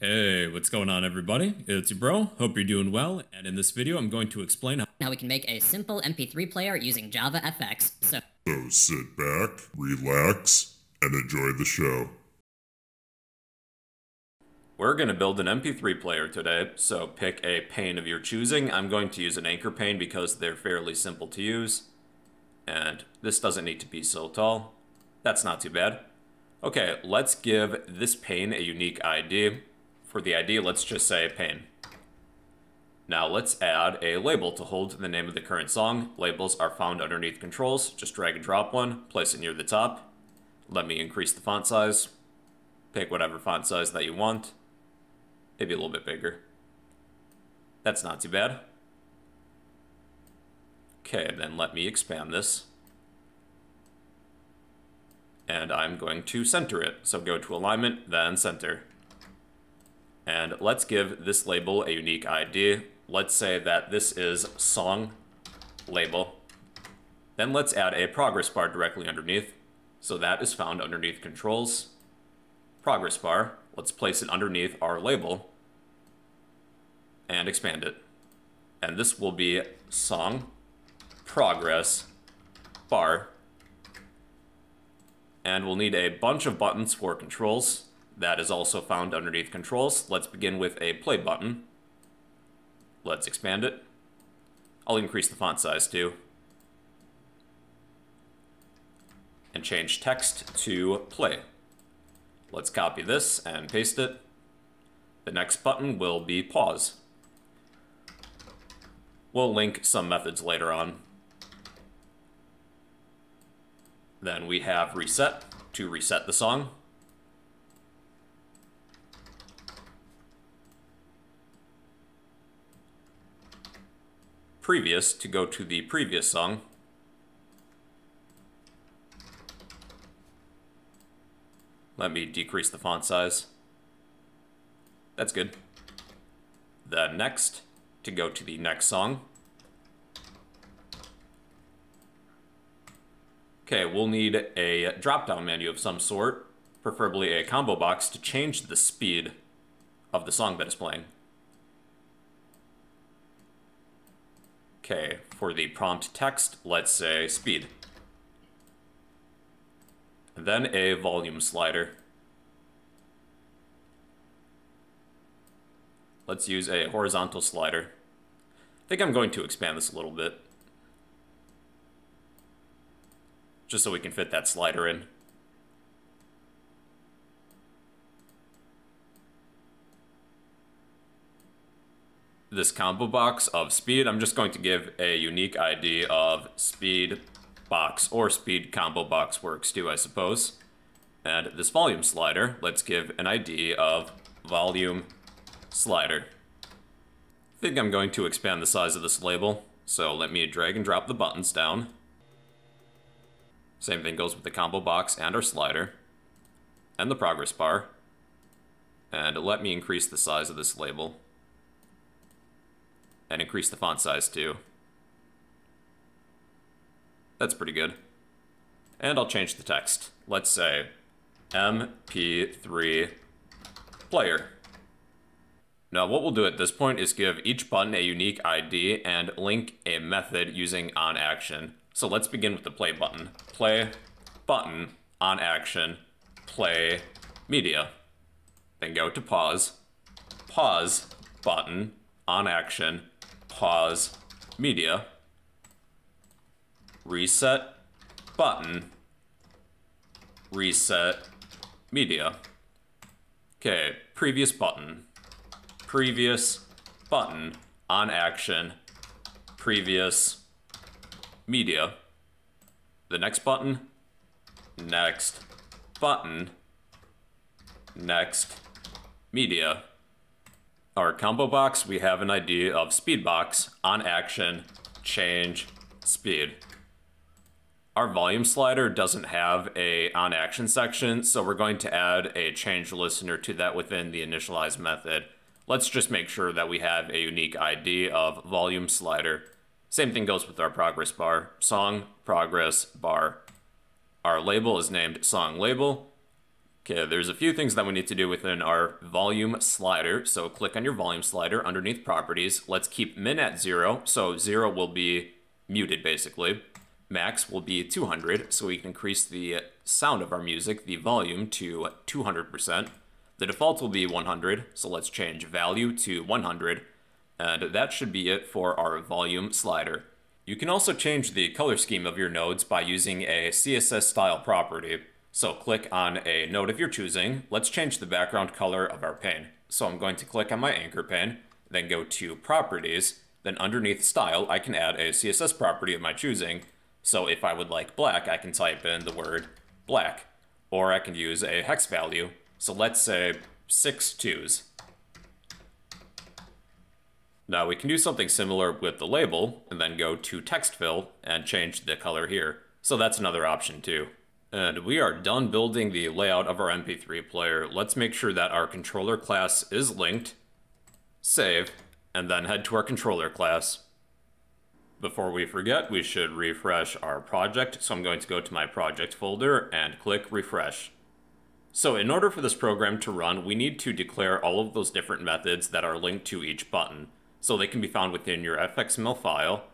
Hey, what's going on everybody? It's your bro, hope you're doing well, and in this video I'm going to explain how Now we can make a simple MP3 player using Java FX. So So sit back, relax, and enjoy the show. We're going to build an MP3 player today, so pick a pane of your choosing. I'm going to use an anchor pane because they're fairly simple to use. And this doesn't need to be so tall. That's not too bad. Okay, let's give this pane a unique ID. For the ID, let's just say pane. Now let's add a label to hold the name of the current song. Labels are found underneath controls. Just drag and drop one, place it near the top. Let me increase the font size. Pick whatever font size that you want. Maybe a little bit bigger. That's not too bad. Okay, then let me expand this. And I'm going to center it. So go to alignment, then center. And let's give this label a unique ID. Let's say that this is song label. Then let's add a progress bar directly underneath. So that is found underneath controls, progress bar. Let's place it underneath our label and expand it. And this will be song progress bar. And we'll need a bunch of buttons for controls. That is also found underneath controls. Let's begin with a play button. Let's expand it. I'll increase the font size too. And change text to play. Let's copy this and paste it. The next button will be pause. We'll link some methods later on. Then we have reset to reset the song. Previous to go to the previous song. Let me decrease the font size. That's good. The next to go to the next song. Okay, we'll need a drop-down menu of some sort, preferably a combo box to change the speed of the song that is playing. Okay, for the prompt text, let's say speed. Then a volume slider. Let's use a horizontal slider. I think I'm going to expand this a little bit. Just so we can fit that slider in. This combo box of speed, I'm just going to give a unique ID of speed box or speed combo box works too, I suppose. And this volume slider, let's give an ID of volume slider. I think I'm going to expand the size of this label, so let me drag and drop the buttons down. Same thing goes with the combo box and our slider, and the progress bar. And let me increase the size of this label, and increase the font size too. That's pretty good. And I'll change the text. Let's say MP3 player. Now what we'll do at this point is give each button a unique ID and link a method using onAction. So let's begin with the play button. Play button onAction play media. Then go to pause. Pause button onAction pause media reset button, reset media. Okay, previous button, previous button, on action, previous media. The next button, next button, next media. Our combo box, we have an ID of speedbox, onAction, change, speed. Our volume slider doesn't have a on action section, so we're going to add a change listener to that within the initialize method. Let's just make sure that we have a unique ID of volume slider. Same thing goes with our progress bar, song progress bar. Our label is named song label. Okay, there's a few things that we need to do within our volume slider. So click on your volume slider underneath properties. Let's keep min at zero. So zero will be muted basically. Max will be 200, so we can increase the sound of our music, the volume, to 200%. The default will be 100, so let's change value to 100. And that should be it for our volume slider. You can also change the color scheme of your nodes by using a CSS style property. So click on a node of your choosing. Let's change the background color of our pane. So I'm going to click on my anchor pane, then go to properties, then underneath style, I can add a CSS property of my choosing. So if I would like black, I can type in the word black, or I can use a hex value. So let's say six twos. Now we can do something similar with the label, and then go to text fill and change the color here. So that's another option too. And we are done building the layout of our MP3 player. Let's make sure that our controller class is linked, save, and then head to our controller class. Before we forget, we should refresh our project, so I'm going to go to my project folder and click refresh. So in order for this program to run, we need to declare all of those different methods that are linked to each button. So they can be found within your fxml file,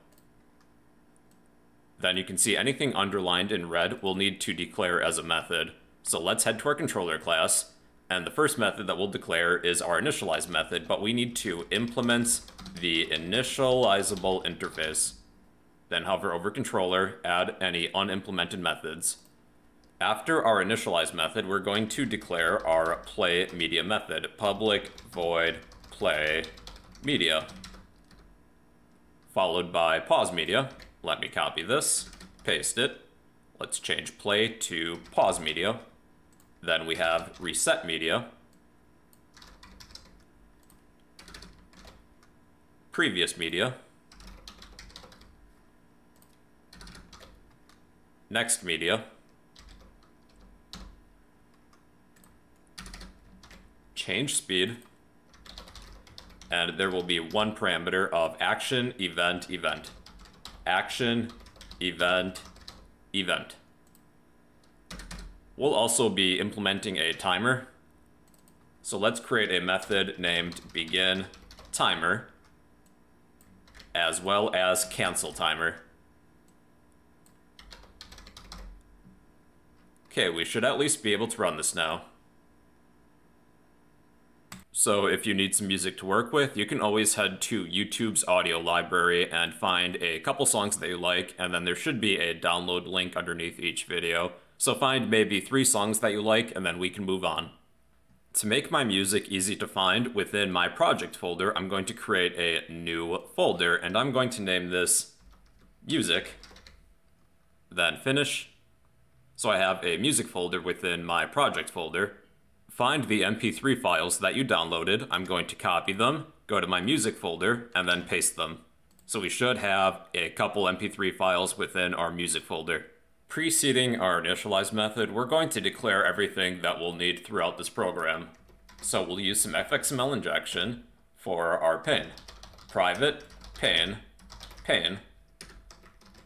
then you can see anything underlined in red we'll need to declare as a method. So let's head to our controller class, and the first method that we'll declare is our initialize method, but we need to implement the initializable interface. Then hover over controller, add any unimplemented methods. After our initialize method, we're going to declare our play media method, public void play media, followed by pause media, let me copy this, paste it. Let's change play to pause media. Then we have reset media. Previous media. Next media. Change speed. And there will be one parameter of action, event, event action, event, event. We'll also be implementing a timer. So let's create a method named begin timer as well as cancel timer. Okay, we should at least be able to run this now. So if you need some music to work with, you can always head to YouTube's audio library and find a couple songs that you like, and then there should be a download link underneath each video. So find maybe three songs that you like, and then we can move on. To make my music easy to find within my project folder, I'm going to create a new folder, and I'm going to name this music, then finish. So I have a music folder within my project folder. Find the MP3 files that you downloaded. I'm going to copy them, go to my music folder, and then paste them. So we should have a couple MP3 files within our music folder. Preceding our initialize method, we're going to declare everything that we'll need throughout this program. So we'll use some fxml injection for our pane. Private pane pane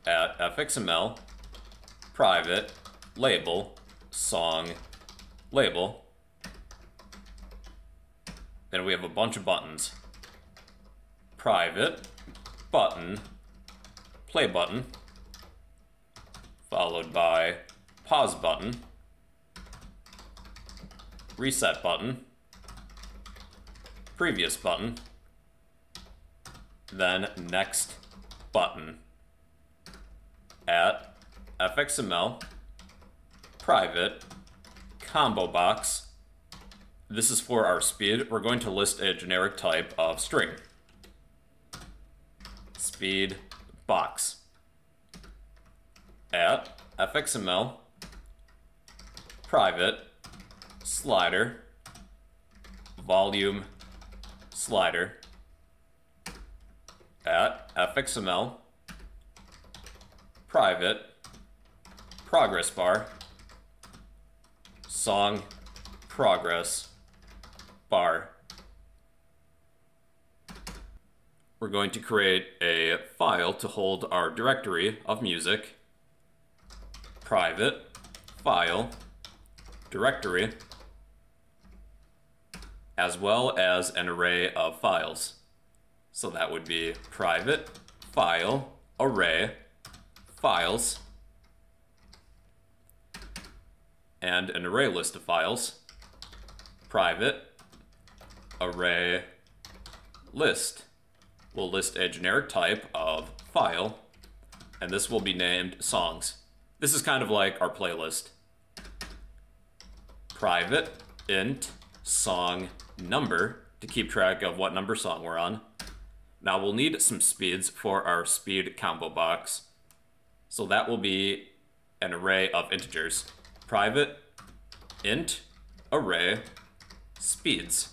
at fxml private label song label then we have a bunch of buttons. Private, button, play button, followed by pause button, reset button, previous button, then next button at fxml private combo box this is for our speed. We're going to list a generic type of string. Speed box. At fxml private slider volume slider at fxml private progress bar song progress bar. We're going to create a file to hold our directory of music, private, file, directory, as well as an array of files. So that would be private file array files and an array list of files private array list will list a generic type of file and this will be named songs. This is kind of like our playlist. Private int song number to keep track of what number song we're on. Now we'll need some speeds for our speed combo box. So that will be an array of integers. Private int array speeds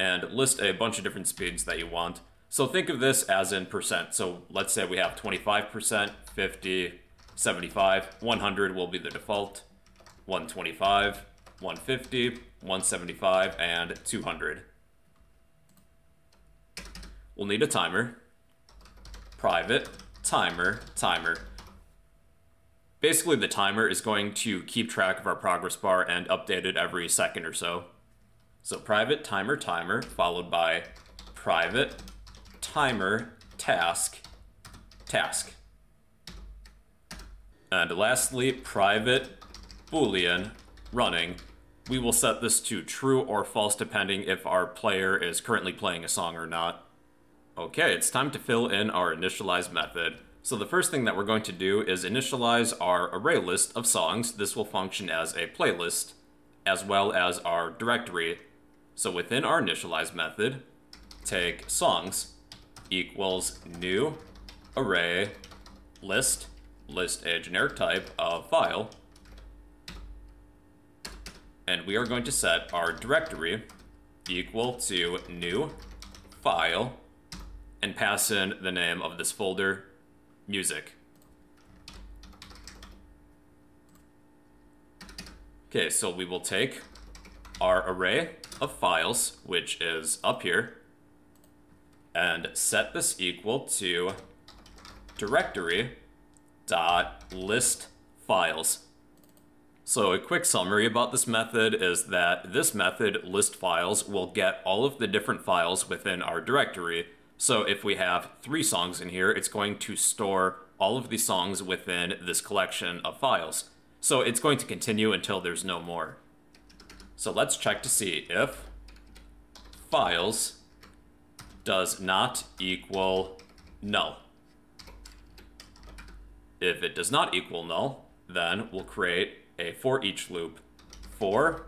and list a bunch of different speeds that you want. So think of this as in percent. So let's say we have 25%, 50, 75, 100 will be the default, 125, 150, 175, and 200. We'll need a timer. Private, timer, timer. Basically, the timer is going to keep track of our progress bar and update it every second or so. So private timer timer followed by private timer task task. And lastly, private boolean running. We will set this to true or false depending if our player is currently playing a song or not. Okay, it's time to fill in our initialize method. So the first thing that we're going to do is initialize our array list of songs. This will function as a playlist, as well as our directory. So within our initialize method, take songs equals new array list, list a generic type of file, and we are going to set our directory equal to new file and pass in the name of this folder, music. Okay, so we will take our array of files, which is up here, and set this equal to directory dot list files. So a quick summary about this method is that this method list files will get all of the different files within our directory. So if we have three songs in here, it's going to store all of the songs within this collection of files. So it's going to continue until there's no more. So let's check to see if files does not equal null. If it does not equal null, then we'll create a for each loop for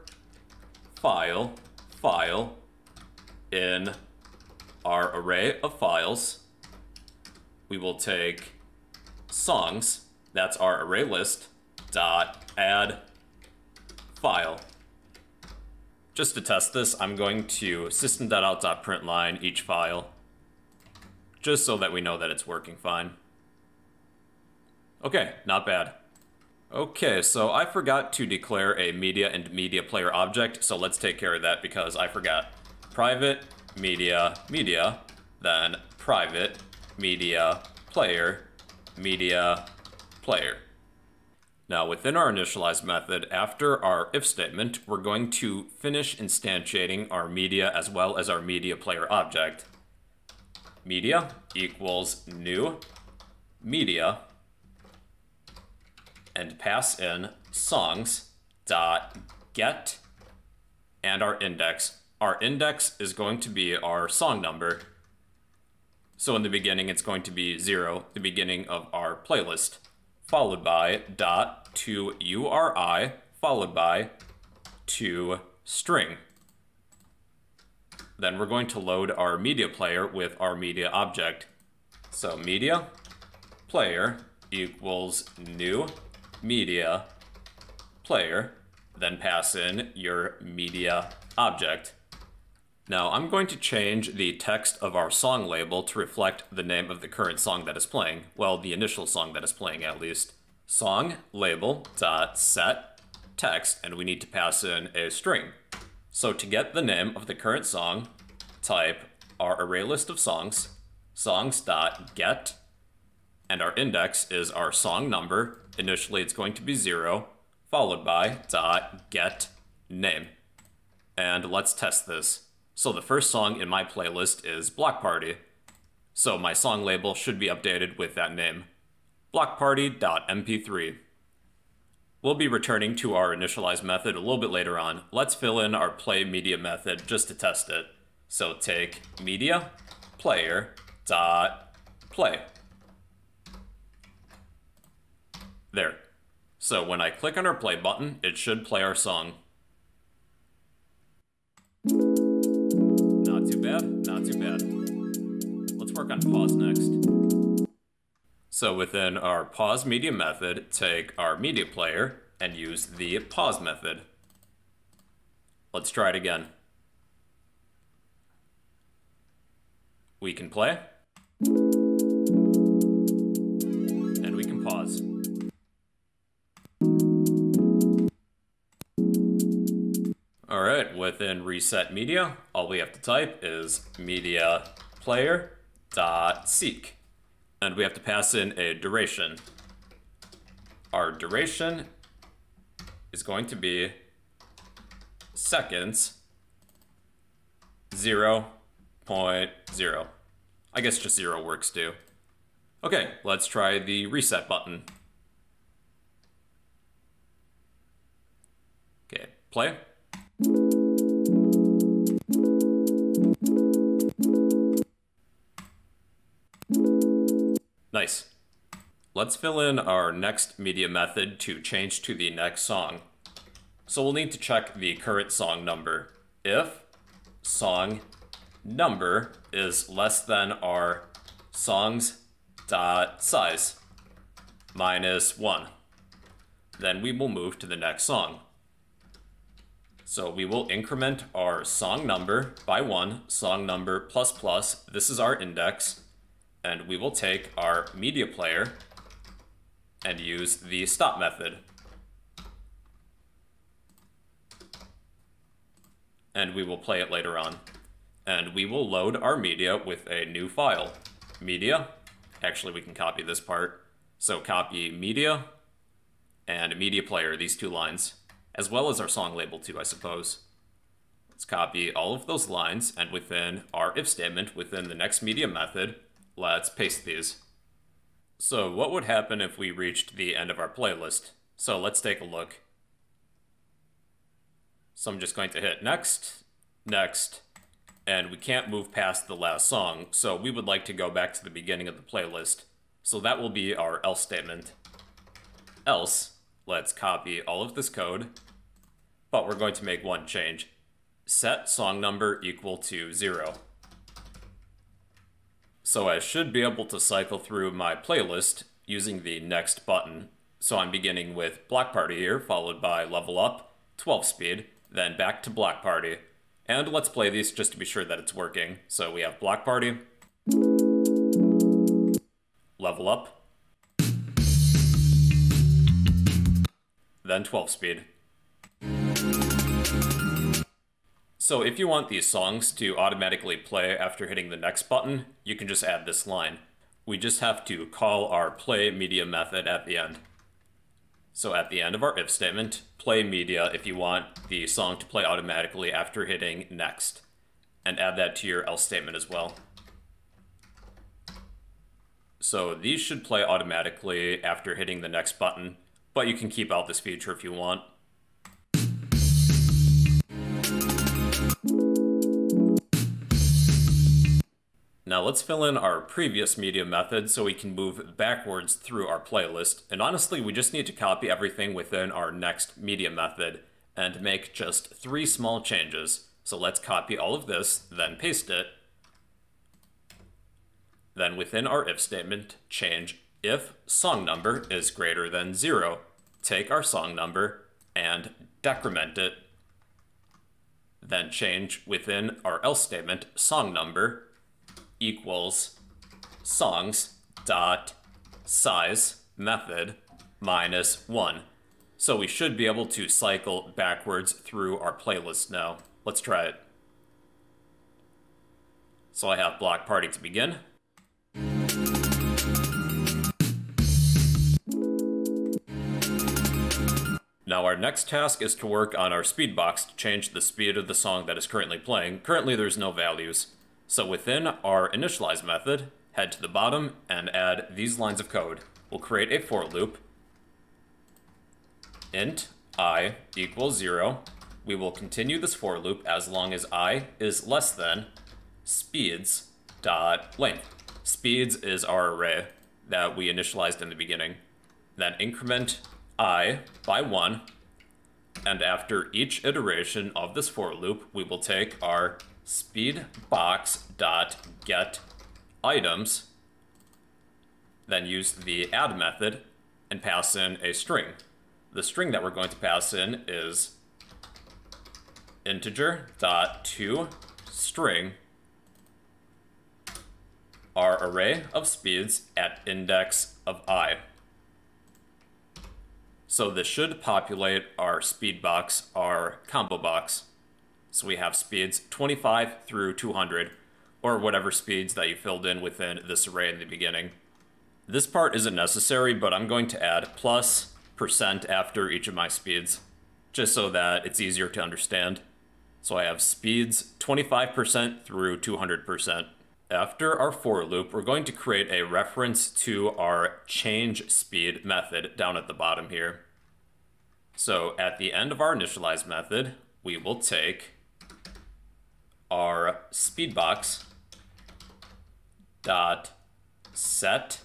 file file in our array of files. We will take songs, that's our array list, dot add file. Just to test this, I'm going to system.out.println each file, just so that we know that it's working fine. Okay, not bad. Okay, so I forgot to declare a media and media player object, so let's take care of that because I forgot. Private media media, then private media player media player. Now within our initialize method, after our if statement, we're going to finish instantiating our media as well as our media player object. Media equals new media and pass in songs dot get and our index. Our index is going to be our song number. So in the beginning, it's going to be zero, the beginning of our playlist, followed by dot to URI followed by to string. Then we're going to load our media player with our media object. So media player equals new media player, then pass in your media object. Now I'm going to change the text of our song label to reflect the name of the current song that is playing, well, the initial song that is playing at least song label dot set text, and we need to pass in a string. So to get the name of the current song, type our array list of songs, songs dot get, and our index is our song number. Initially, it's going to be zero, followed by dot get name. and let's test this. So the first song in my playlist is Block Party. So my song label should be updated with that name. blockparty.mp3. We'll be returning to our initialize method a little bit later on. Let's fill in our play media method just to test it. So take media player dot play. There. So when I click on our play button, it should play our song. Not too bad, not too bad. Let's work on pause next. So within our pause media method, take our media player and use the pause method. Let's try it again. We can play. And we can pause. Alright, within reset media, all we have to type is media player dot seek. And we have to pass in a duration. Our duration is going to be seconds 0 0.0. I guess just 0 works too. Okay, let's try the reset button. Okay, play. Nice. Let's fill in our next media method to change to the next song. So we'll need to check the current song number. If song number is less than our songs dot size minus one, then we will move to the next song. So we will increment our song number by one, song number plus plus. This is our index. And we will take our media player and use the stop method. And we will play it later on. And we will load our media with a new file. Media, actually we can copy this part. So copy media and media player, these two lines, as well as our song label too, I suppose. Let's copy all of those lines, and within our if statement, within the next media method, let's paste these. So what would happen if we reached the end of our playlist? So let's take a look. So I'm just going to hit next, next, and we can't move past the last song, so we would like to go back to the beginning of the playlist. So that will be our else statement. Else, let's copy all of this code, but we're going to make one change. Set song number equal to zero. So I should be able to cycle through my playlist using the next button. So I'm beginning with Block Party here, followed by Level Up, 12 speed, then back to Block Party. And let's play these just to be sure that it's working. So we have Block Party, Level Up, then 12 speed. So if you want these songs to automatically play after hitting the next button, you can just add this line. We just have to call our play media method at the end. So at the end of our if statement, play media if you want the song to play automatically after hitting next. And add that to your else statement as well. So these should play automatically after hitting the next button, but you can keep out this feature if you want. Now let's fill in our previous media method so we can move backwards through our playlist. And honestly, we just need to copy everything within our next media method and make just three small changes. So let's copy all of this, then paste it. Then within our if statement, change if song number is greater than zero. Take our song number and decrement it. Then change within our else statement, song number equals songs dot size method minus one. So we should be able to cycle backwards through our playlist now. Let's try it. So I have block party to begin. Now our next task is to work on our speed box to change the speed of the song that is currently playing. Currently there's no values. So within our initialize method, head to the bottom and add these lines of code. We'll create a for loop. int i equals 0. We will continue this for loop as long as i is less than speeds dot length. Speeds is our array that we initialized in the beginning. Then increment i by 1, and after each iteration of this for loop, we will take our speed box dot get items, then use the add method and pass in a string. The string that we're going to pass in is integer dot to string our array of speeds at index of i. So this should populate our speed box, our combo box. So we have speeds 25 through 200, or whatever speeds that you filled in within this array in the beginning. This part isn't necessary, but I'm going to add plus percent after each of my speeds, just so that it's easier to understand. So I have speeds 25% through 200%. After our for loop, we're going to create a reference to our change speed method down at the bottom here. So at the end of our initialize method, we will take our speed box dot set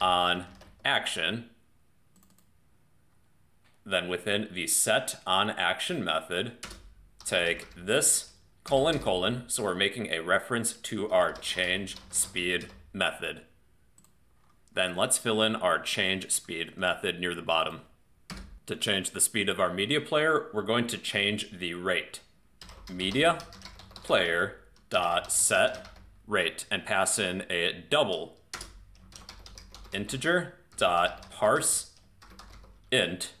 on action. Then within the set on action method, take this colon colon, so we're making a reference to our change speed method. Then let's fill in our change speed method near the bottom. To change the speed of our media player, we're going to change the rate. Media player dot set rate and pass in a double integer dot parse int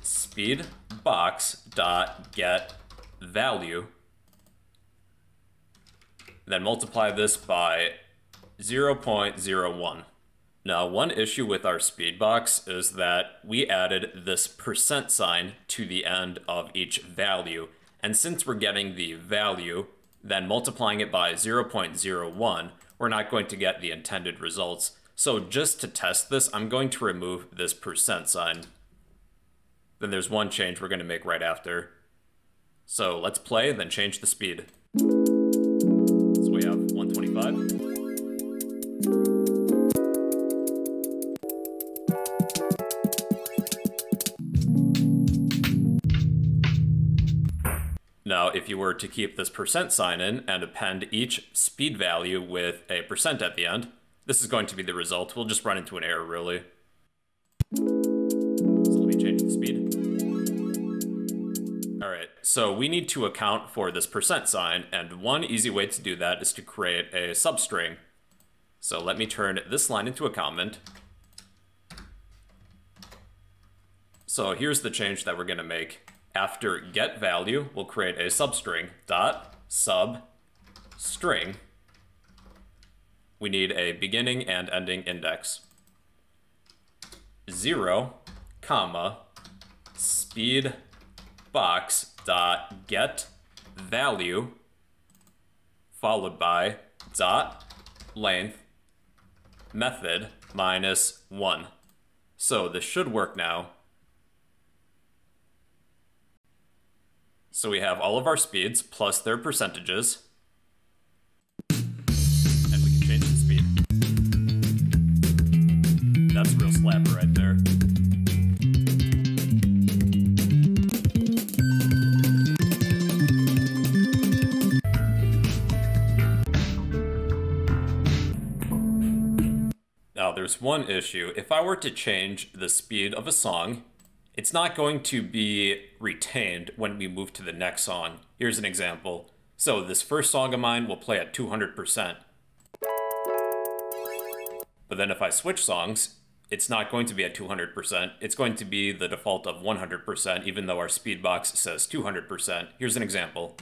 speed box dot get value then multiply this by 0.01 now one issue with our speed box is that we added this percent sign to the end of each value and since we're getting the value then multiplying it by 0.01 we're not going to get the intended results so just to test this I'm going to remove this percent sign then there's one change we're going to make right after. So let's play, then change the speed. Now, if you were to keep this percent sign in and append each speed value with a percent at the end, this is going to be the result. We'll just run into an error, really. So let me change the speed. All right, so we need to account for this percent sign, and one easy way to do that is to create a substring. So let me turn this line into a comment. So here's the change that we're going to make. After get value, we'll create a substring dot sub string. We need a beginning and ending index. Zero, comma, speed box dot get value followed by dot length method minus 1. So this should work now. So we have all of our speeds plus their percentages. And we can change the speed. That's a real slapper right there. Now there's one issue. If I were to change the speed of a song, it's not going to be retained when we move to the next song. Here's an example. So this first song of mine will play at 200%. But then if I switch songs, it's not going to be at 200%. It's going to be the default of 100%, even though our speed box says 200%. Here's an example.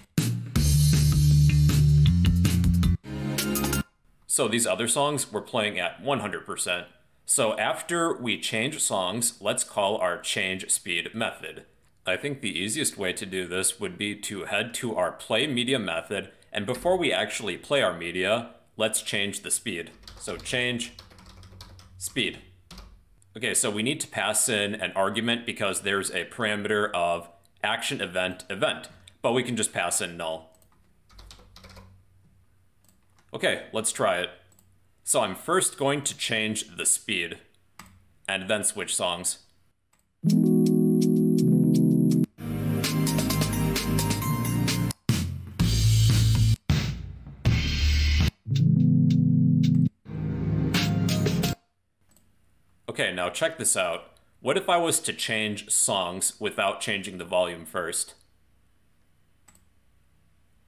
So these other songs were playing at 100%. So after we change songs, let's call our change speed method. I think the easiest way to do this would be to head to our play media method, and before we actually play our media, let's change the speed. So change speed. Okay, so we need to pass in an argument because there's a parameter of action event event, but we can just pass in null. Okay, let's try it. So I'm first going to change the speed and then switch songs. Okay, now check this out. What if I was to change songs without changing the volume first?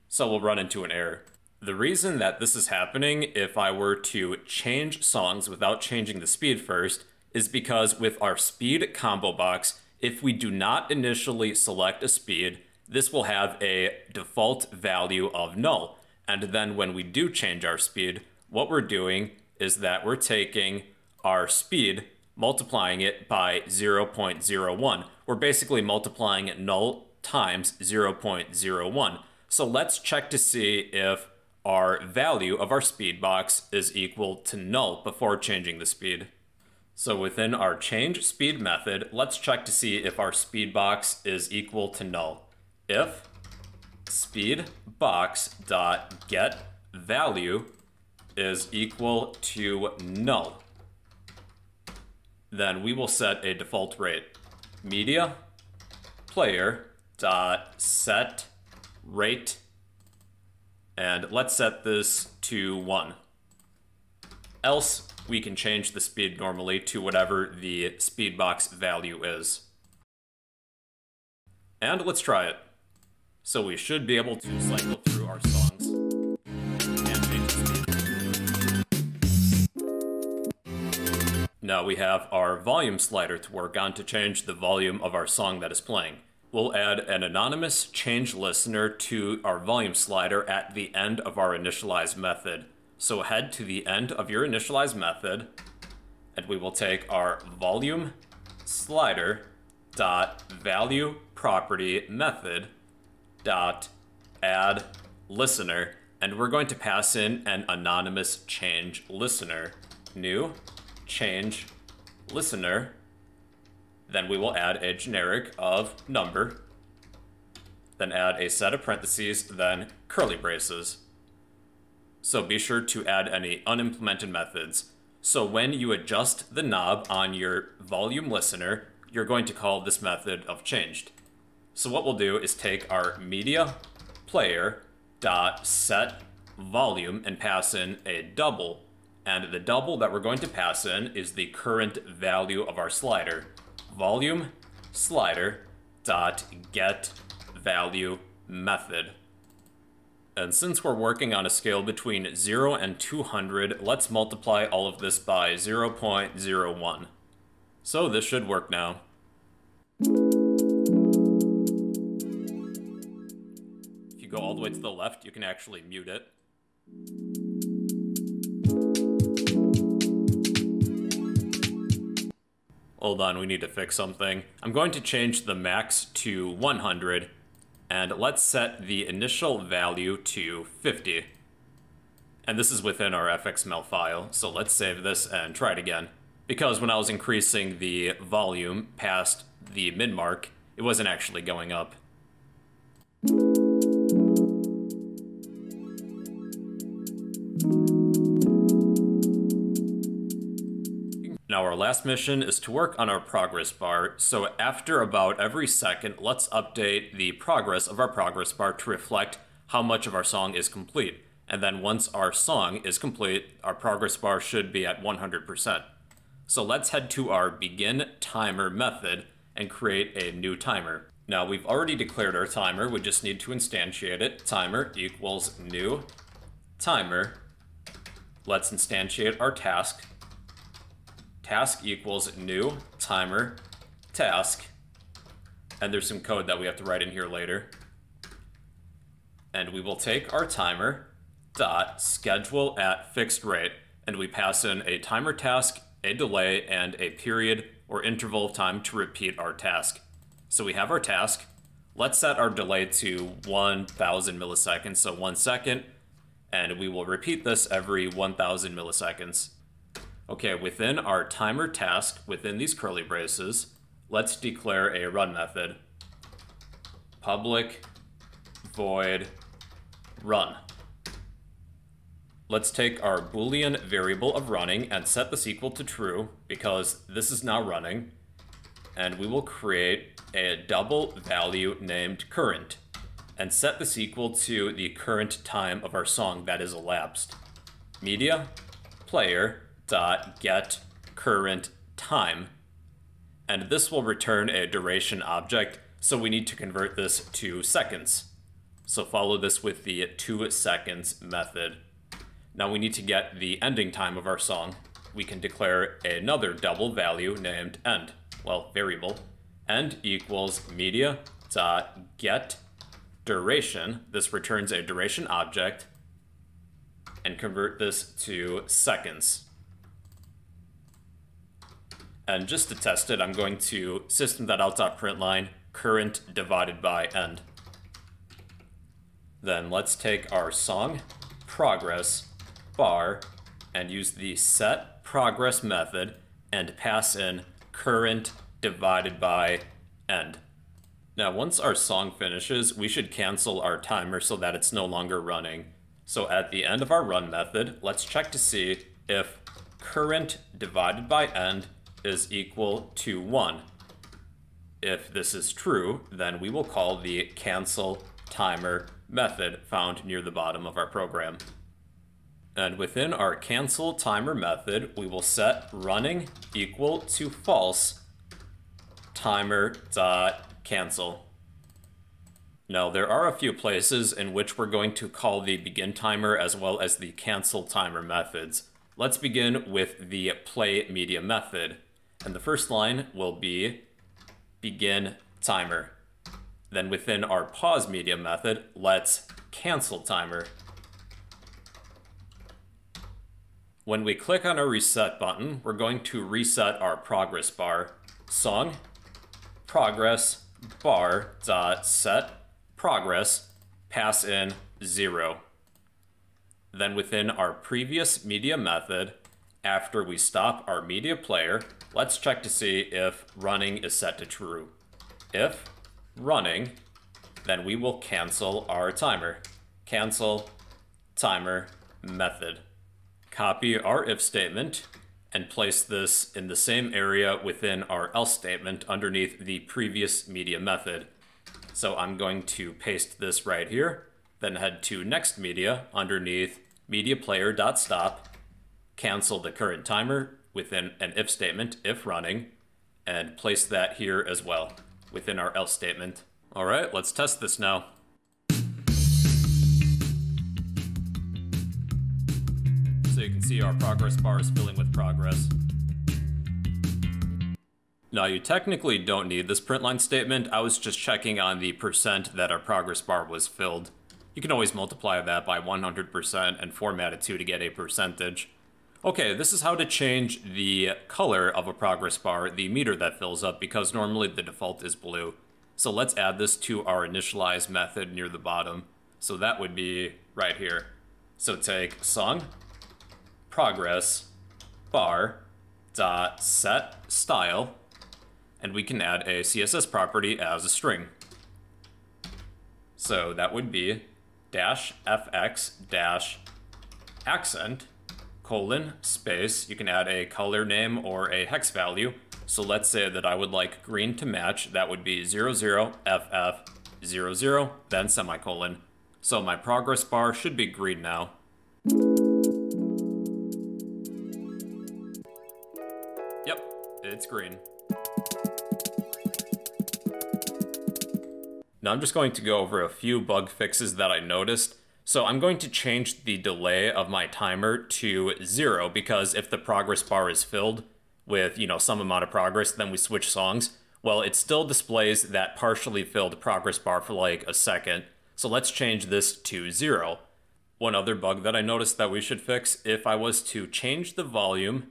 So we'll run into an error. The reason that this is happening if I were to change songs without changing the speed first is because with our speed combo box, if we do not initially select a speed, this will have a default value of null. And then when we do change our speed, what we're doing is that we're taking our speed, multiplying it by 0.01. We're basically multiplying null times 0.01. So let's check to see if our value of our speed box is equal to null before changing the speed. So within our change speed method, let's check to see if our speed box is equal to null. If speed box dot get value is equal to null, then we will set a default rate. Media player dot set rate and let's set this to 1. Else, we can change the speed normally to whatever the speed box value is. And let's try it. So we should be able to cycle through our songs and change the speed. Now we have our volume slider to work on to change the volume of our song that is playing. We'll add an anonymous change listener to our volume slider at the end of our initialize method. So head to the end of your initialize method, and we will take our volume slider dot value property method dot add listener, and we're going to pass in an anonymous change listener. New change listener then we will add a generic of number, then add a set of parentheses, then curly braces. So be sure to add any unimplemented methods. So when you adjust the knob on your volume listener, you're going to call this method of changed. So what we'll do is take our media player dot set volume and pass in a double. And the double that we're going to pass in is the current value of our slider volume slider dot get value method. And since we're working on a scale between 0 and 200, let's multiply all of this by 0.01. So this should work now. If you go all the way to the left, you can actually mute it. Hold on, we need to fix something. I'm going to change the max to 100, and let's set the initial value to 50. And this is within our fxml file, so let's save this and try it again. Because when I was increasing the volume past the min mark, it wasn't actually going up. Now our last mission is to work on our progress bar, so after about every second, let's update the progress of our progress bar to reflect how much of our song is complete. And then once our song is complete, our progress bar should be at 100%. So let's head to our begin timer method and create a new timer. Now we've already declared our timer, we just need to instantiate it. Timer equals new timer. Let's instantiate our task task equals new timer task. And there's some code that we have to write in here later. And we will take our timer dot schedule at fixed rate and we pass in a timer task a delay, and a period or interval of time to repeat our task. So we have our task. Let's set our delay to 1000 milliseconds, so one second, and we will repeat this every 1000 milliseconds. Okay, within our timer task, within these curly braces, let's declare a run method. Public void run. Let's take our boolean variable of running and set this equal to true because this is now running. And we will create a double value named current and set this equal to the current time of our song that is elapsed. Media player dot get current time. And this will return a duration object, so we need to convert this to seconds. So follow this with the to seconds method. Now we need to get the ending time of our song. We can declare another double value named end, well, variable. End equals media dot get duration. This returns a duration object and convert this to seconds. And just to test it, I'm going to system.out.println current divided by end. Then let's take our song progress bar and use the set progress method and pass in current divided by end. Now once our song finishes, we should cancel our timer so that it's no longer running. So at the end of our run method, let's check to see if current divided by end is equal to 1. If this is true, then we will call the cancel timer method found near the bottom of our program. And within our cancel timer method, we will set running equal to false timer dot cancel. Now, there are a few places in which we're going to call the begin timer as well as the cancel timer methods. Let's begin with the play media method. And the first line will be begin timer. Then within our pause media method, let's cancel timer. When we click on our reset button, we're going to reset our progress bar. Song progress bar dot set progress pass in zero. Then within our previous media method, after we stop our media player, let's check to see if running is set to true. If running, then we will cancel our timer. Cancel timer method. Copy our if statement and place this in the same area within our else statement underneath the previous media method. So I'm going to paste this right here, then head to next media underneath media player.stop, cancel the current timer within an if statement if running, and place that here as well within our else statement. All right, let's test this now. So you can see our progress bar is filling with progress. Now you technically don't need this print line statement, I was just checking on the percent that our progress bar was filled. You can always multiply that by 100% and format it to to get a percentage. Okay, this is how to change the color of a progress bar, the meter that fills up, because normally the default is blue. So let's add this to our initialize method near the bottom. So that would be right here. So take song progress bar dot set style, and we can add a CSS property as a string. So that would be dash fx dash accent colon, space, you can add a color name or a hex value. So let's say that I would like green to match, that would be 00FF00, then semicolon. So my progress bar should be green now. Yep, it's green. Now I'm just going to go over a few bug fixes that I noticed. So I'm going to change the delay of my timer to zero because if the progress bar is filled with, you know, some amount of progress, then we switch songs. Well, it still displays that partially filled progress bar for like a second. So let's change this to zero. One other bug that I noticed that we should fix, if I was to change the volume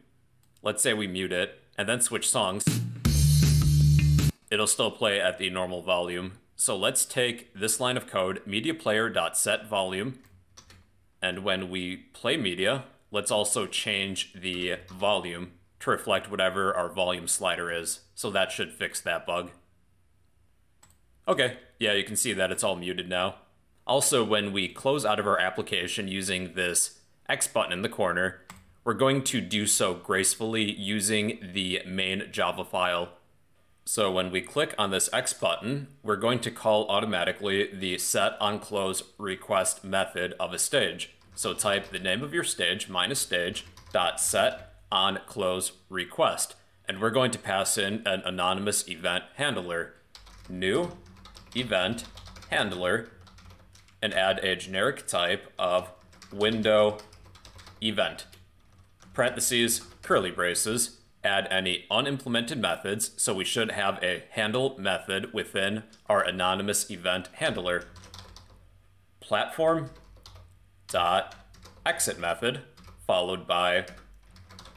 let's say we mute it and then switch songs, it'll still play at the normal volume. So let's take this line of code, media mediaplayer.setVolume, and when we play media, let's also change the volume to reflect whatever our volume slider is. So that should fix that bug. Okay, yeah, you can see that it's all muted now. Also, when we close out of our application using this X button in the corner, we're going to do so gracefully using the main Java file. So when we click on this X button, we're going to call automatically the set on close request method of a stage. So type the name of your stage minus stage dot set on close request. And we're going to pass in an anonymous event handler. New event handler and add a generic type of window event. Parentheses, curly braces, add any unimplemented methods, so we should have a handle method within our anonymous event handler. Platform dot exit method followed by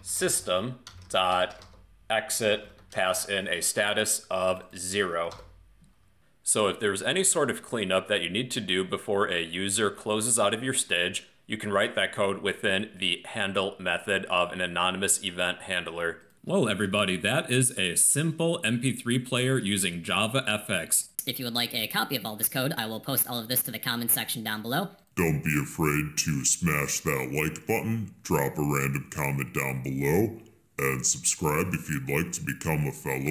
system dot exit pass in a status of zero. So if there's any sort of cleanup that you need to do before a user closes out of your stage, you can write that code within the handle method of an anonymous event handler. Well, everybody, that is a simple MP3 player using JavaFX. If you would like a copy of all this code, I will post all of this to the comments section down below. Don't be afraid to smash that like button, drop a random comment down below, and subscribe if you'd like to become a fellow.